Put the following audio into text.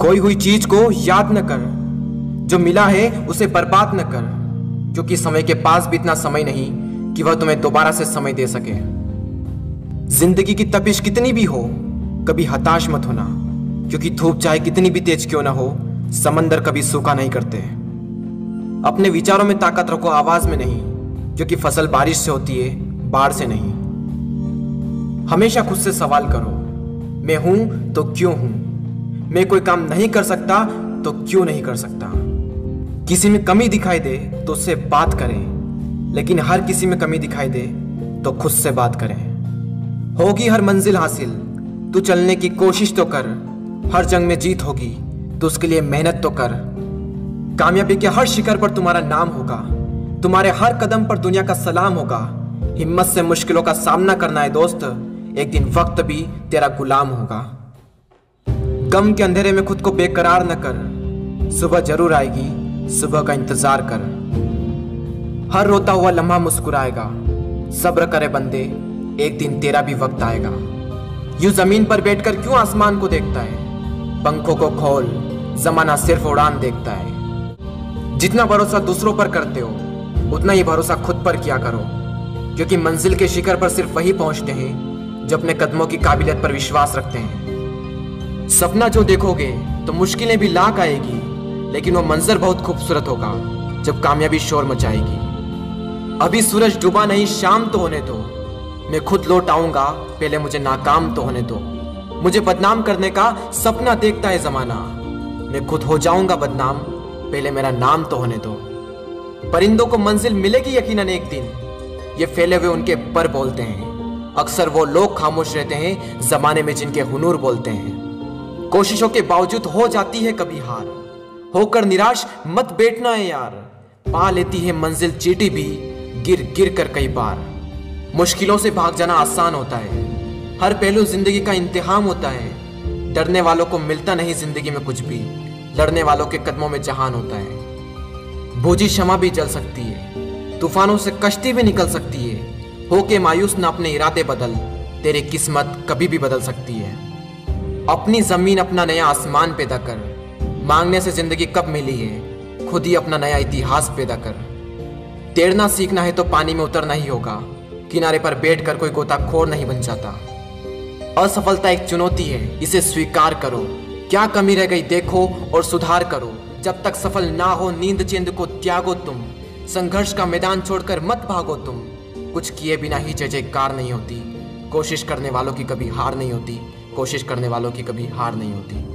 खोई हुई चीज़ को याद न कर। जो मिला है, उसे बर्बाद न कर क्योंकि समय के पास भी इतना समय नहीं कि वह तुम्हें दोबारा से समय दे सके। ज़िंदगी की तपिश कितनी भी हो, कभी हताश मत होना, क्योंकि धूप चाहे कितनी भी तेज क्यों ना हो, समंदर कभी सूखा नहीं करते। अपने विचारों में ताकत रखो, आवाज़ में नहीं, क्योंकि फ़सल बारिश से होती है, बाढ़ से नहीं। हमेशा खुद से सवाल करो, मैं हूँ तो क्यों हूँ? मैं कोई काम नहीं कर सकता तो क्यों नहीं कर सकता? किसी में कमी दिखाई दे तो उससे बात करें। लेकिन हर किसी में कमी दिखाई दे तो खुद से बात करें। होगी हर मंजिल हासिल। तू चलने की कोशिश तो कर। हर जंग में जीत होगी तो उसके लिए मेहनत तो कर। कामयाबी के हर शिखर पर तुम्हारा नाम होगा। तुम्हारे हर कदम पर दुनिया का सलाम होगा। हिम्मत से मुश्किलों का सामना करना है, दोस्त। एक दिन वक्त भी तेरा गुलाम होगा। गम के अंधेरे में खुद को बेकरार न कर। सुबह ज़रूर आएगी, सुबह का इंतज़ार कर। हर रोता हुआ लम्हा मुस्कुराएगा। सब्र करे बंदे, एक दिन तेरा भी वक्त आएगा। यू ज़मीन पर बैठकर क्यों आसमान को देखता है? पंखों को खोल, जमाना सिर्फ़ उड़ान देखता है। जितना भरोसा दूसरों पर करते हो, उतना ही भरोसा खुद पर किया करो। क्योंकि मंजिल के शिखर पर सिर्फ़ वही पहुँचते हैं, जो अपने कदमों की काबिलियत पर विश्वास रखते हैं। सपना जो देखोगे तो मुश्किलें भी लाख आएगी, लेकिन वो मंजर बहुत खूबसूरत होगा, जब कामयाबी शोर मचाएगी। अभी सूरज डूबा नहीं, शाम तो होने दो। मैं खुद लौट आऊँगा, पहले मुझे नाकाम तो होने दो। मुझे बदनाम करने का सपना देखता है जमाना। मैं खुद हो जाऊँगा बदनाम, पहले मेरा नाम तो होने दो। परिंदों को मंजिल मिलेगी यकीनन एक दिन। ये फैले हुए उनके पर बोलते हैं। अक्सर वो लोग खामोश रहते हैं, जमाने में जिनके हुनूर बोलते हैं। कोशिशों के बावजूद हो जाती है कभी हार। होकर निराश मत बैठना है यार। पा लेती है मंजिल चीटी भी, गिर गिर कर कई बार। मुश्किलों से भाग जाना आसान होता है। हर पहलू ज़िंदगी का इंतहाम होता है। डरने वालों को मिलता नहीं ज़िंदगी में कुछ भी। लड़ने वालों के कदमों में जहान होता है। भूजी क्षमा भी जल सकती है। तूफानों से कश्ती भी निकल सकती है। होके मायूस ना अपने इरादे बदल। तेरी किस्मत कभी भी बदल सकती है। अपनी ज़मीन अपना नया आसमान पैदा कर। मांगने से ज़िंदगी कब मिली है, खुद ही अपना नया इतिहास पैदा कर। तैरना सीखना है तो पानी में उतरना ही होगा, किनारे पर बैठकर कोई गोताखोर नहीं बन जाता। असफलता एक चुनौती है, इसे स्वीकार करो। क्या कमी रह गई देखो और सुधार करो। जब तक सफल ना हो नींद चेंद को त्यागो तुम। संघर्ष का मैदान छोड़कर मत भागो तुम। कुछ किए बिना ही जय जयकार नहीं होती। कोशिश करने वालों की कभी हार नहीं होती। कोशिश करने वालों की कभी हार नहीं होती।